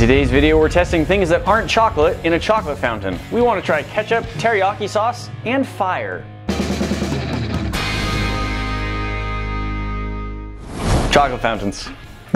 today's video, we're testing things that aren't chocolate in a chocolate fountain. We want to try ketchup, teriyaki sauce, and fire. Chocolate fountains.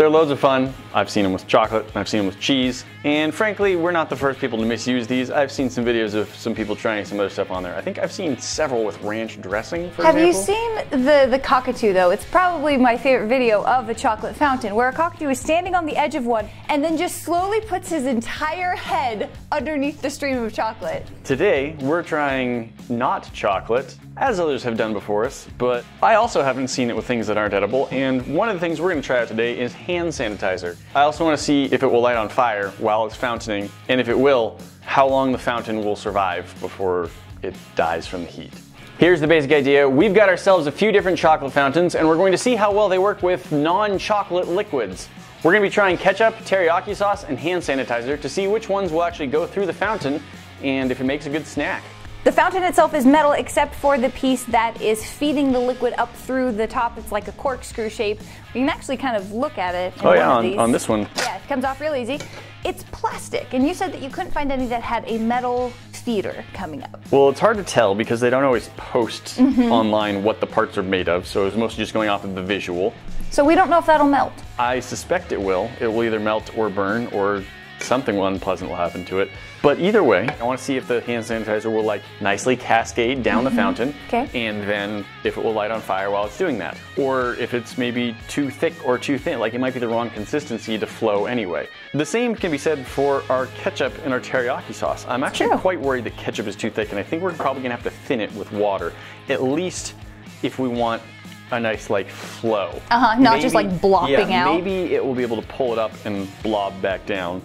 They're loads of fun. I've seen them with chocolate, I've seen them with cheese, and frankly, we're not the first people to misuse these. I've seen some videos of some people trying some other stuff on there. I think I've seen several with ranch dressing, for Have example. you seen the, the cockatoo though? It's probably my favorite video of a chocolate fountain where a cockatoo is standing on the edge of one and then just slowly puts his entire head underneath the stream of chocolate. Today, we're trying not chocolate, as others have done before us, but I also haven't seen it with things that aren't edible, and one of the things we're gonna try out today is hand sanitizer. I also wanna see if it will light on fire while it's fountaining, and if it will, how long the fountain will survive before it dies from the heat. Here's the basic idea. We've got ourselves a few different chocolate fountains, and we're going to see how well they work with non-chocolate liquids. We're gonna be trying ketchup, teriyaki sauce, and hand sanitizer to see which ones will actually go through the fountain and if it makes a good snack. The fountain itself is metal except for the piece that is feeding the liquid up through the top. It's like a corkscrew shape. You can actually kind of look at it. Oh yeah, on, on this one. Yeah, it comes off real easy. It's plastic, and you said that you couldn't find any that had a metal feeder coming up. Well, it's hard to tell because they don't always post Mm-hmm. online what the parts are made of, so it's mostly just going off of the visual. So we don't know if that'll melt. I suspect it will. It will either melt or burn or something unpleasant will happen to it. But either way, I want to see if the hand sanitizer will like nicely cascade down the fountain Mm-hmm. Okay. and then if it will light on fire while it's doing that. Or if it's maybe too thick or too thin, like it might be the wrong consistency to flow anyway. The same can be said for our ketchup and our teriyaki sauce. I'm actually True. quite worried that ketchup is too thick and I think we're probably gonna have to thin it with water. At least if we want a nice like flow. Uh-huh, not just, like, blopping yeah, out. Maybe it will be able to pull it up and blob back down.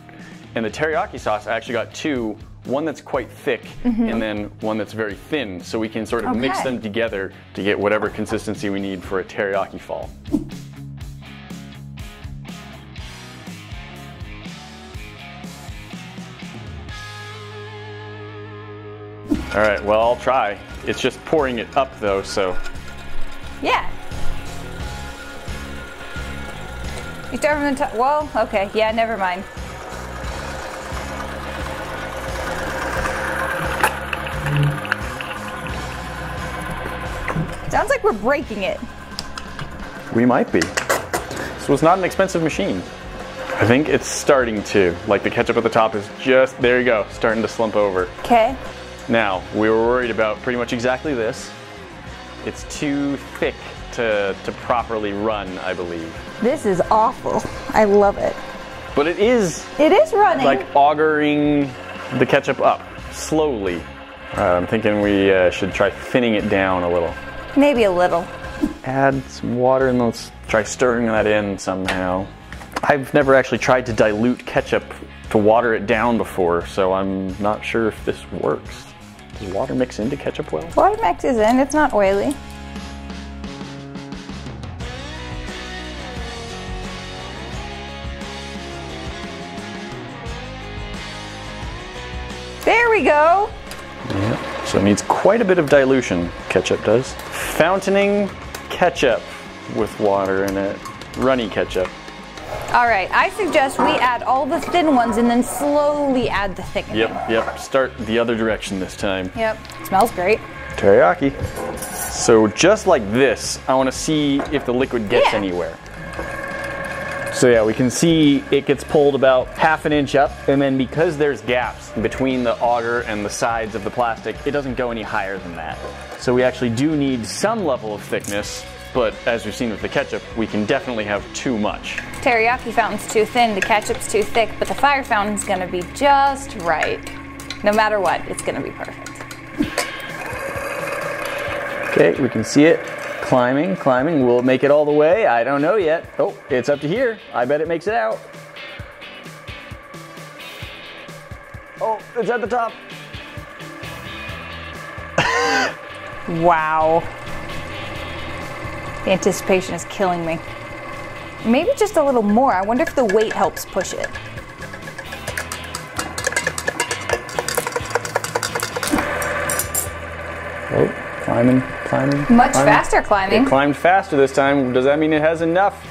And the teriyaki sauce, I actually got two. One that's quite thick, and then one that's very thin, so we can sort of mix Mm-hmm. Them together to get whatever consistency we need for a teriyaki fall. All right, well, I'll try. It's just pouring it up though, so Yeah. You start from the top. Well, okay. Yeah, never mind. Sounds like we're breaking it. We might be. This was not an expensive machine. I think it's starting to. Like the ketchup at the top is just, there you go, starting to slump over. Okay. Now, we were worried about pretty much exactly this. It's too thick to, to properly run, I believe. This is awful. I love it. But it is It is running. like augering the ketchup up slowly. Uh, I'm thinking we uh, should try thinning it down a little. Maybe a little. add some water and let's try stirring that in somehow. I've never actually tried to dilute ketchup to water it down before, so I'm not sure if this works. Does water mix into ketchup well? Water mixes in. It's not oily. We go. Yeah. So it needs quite a bit of dilution, ketchup does. Fountaining ketchup with water in it. Runny ketchup. All right, I suggest we add all the thin ones and then slowly add the thickening. Yep, yep. Start the other direction this time. Yep. Smells great. Teriyaki. So just like this, I want to see if the liquid gets Yeah. anywhere. So yeah, we can see it gets pulled about half an inch up, and then because there's gaps between the auger and the sides of the plastic, it doesn't go any higher than that. So we actually do need some level of thickness, but as we've seen with the ketchup, we can definitely have too much. Teriyaki fountain's too thin, the ketchup's too thick, but the fire fountain's gonna be just right. No matter what, it's gonna be perfect. Okay, we can see it climbing, climbing. Will it make it all the way? I don't know yet. Oh, it's up to here. I bet it makes it out. Oh, it's at the top. Wow. The anticipation is killing me. Maybe just a little more. I wonder if the weight helps push it. Oh, climbing, climbing. Much climbing. faster climbing. It climbed faster this time. Does that mean it has enough?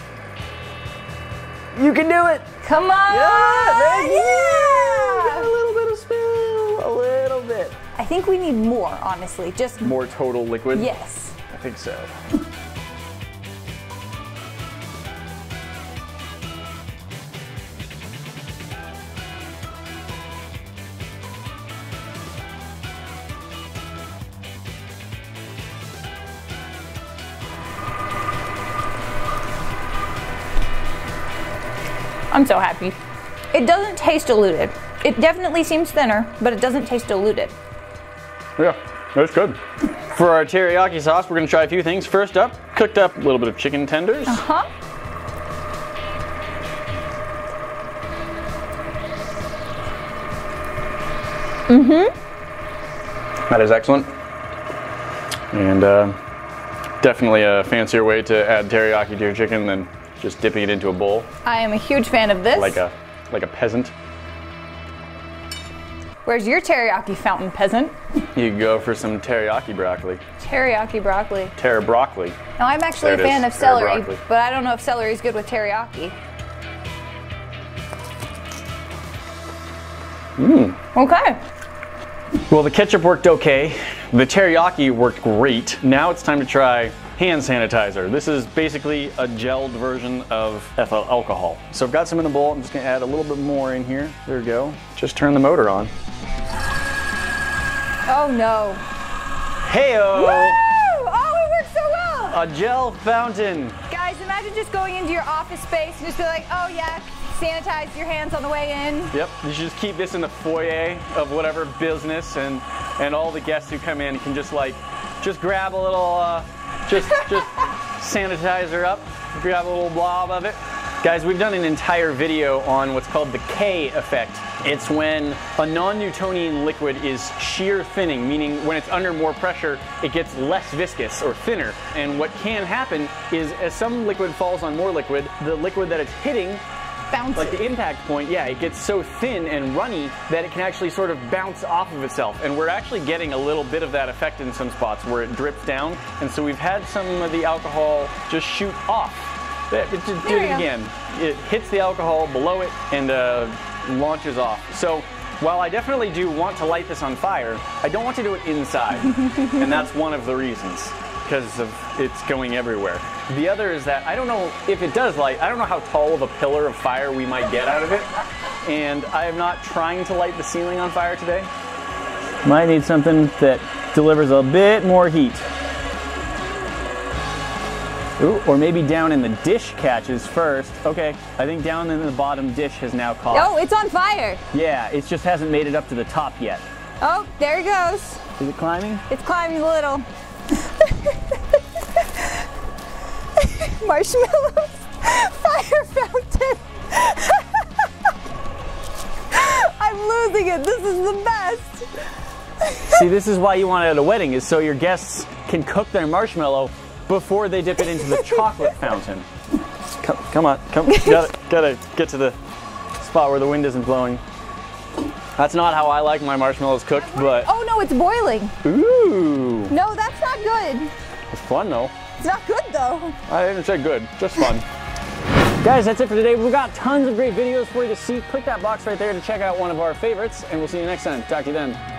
You can do it. Come on. Yeah, yeah. a little bit of spill, a little bit. I think we need more, honestly. Just more total liquid. Yes. I think so. I'm so happy. It doesn't taste diluted. It definitely seems thinner, but it doesn't taste diluted. Yeah, that's good. For our teriyaki sauce, we're gonna try a few things. First up, cooked up a little bit of chicken tenders. Uh huh? Mm-hmm. That is excellent. And uh, definitely a fancier way to add teriyaki to your chicken than just dipping it into a bowl I am a huge fan of this. like a like a peasant. Where's your teriyaki fountain, peasant? You go for some teriyaki broccoli. Teriyaki broccoli. Terra broccoli. Now, I'm actually a There it fan is, of celery, but I don't know if celery is good with teriyaki. Hmm. Okay. Well, the ketchup worked okay. The teriyaki worked great. Now it's time to try hand sanitizer. This is basically a gelled version of ethyl alcohol. So I've got some in a bowl. I'm just gonna add a little bit more in here. There we go. Just turn the motor on. Oh no. Heyo! Woo! Oh, it worked so well! A gel fountain. Guys, imagine just going into your office space and just be like, oh yeah, sanitize your hands on the way in. Yep, you should just keep this in the foyer of whatever business, and and all the guests who come in can just like just grab a little, uh, just just sanitizer up, grab a little blob of it. Guys, we've done an entire video on what's called the Kaye effect. It's when a non-Newtonian liquid is shear thinning, meaning when it's under more pressure, it gets less viscous or thinner. And what can happen is as some liquid falls on more liquid, the liquid that it's hitting Bounce like the impact point, yeah, it gets so thin and runny that it can actually sort of bounce off of itself. And we're actually getting a little bit of that effect in some spots where it drips down. And so we've had some of the alcohol just shoot off. It, it, did it again. It hits the alcohol below it and uh, launches off. So while I definitely do want to light this on fire, I don't want to do it inside. and that's one of the reasons because of it's going everywhere. The other is that I don't know if it does light, I don't know how tall of a pillar of fire we might get out of it. And I am not trying to light the ceiling on fire today. Might need something that delivers a bit more heat. Ooh, or maybe down in the dish catches first. Okay, I think down in the bottom dish has now caught. Oh, it's on fire. Yeah, it just hasn't made it up to the top yet. Oh, there it goes. Is it climbing? It's climbing a little. Marshmallows. Fire fountain. I'm losing it. This is the best. See, this is why you want it at a wedding, is so your guests can cook their marshmallow before they dip it into the chocolate fountain. Come, come on, come, gotta, gotta get to the spot where the wind isn't blowing. That's not how I like my marshmallows cooked, but Oh no, it's boiling. ooh, No, that's not good. it's fun though. It's not good though. I didn't say good, just fun. Guys, that's it for today. We've got tons of great videos for you to see. Click that box right there to check out one of our favorites, and we'll see you next time. Talk to you then.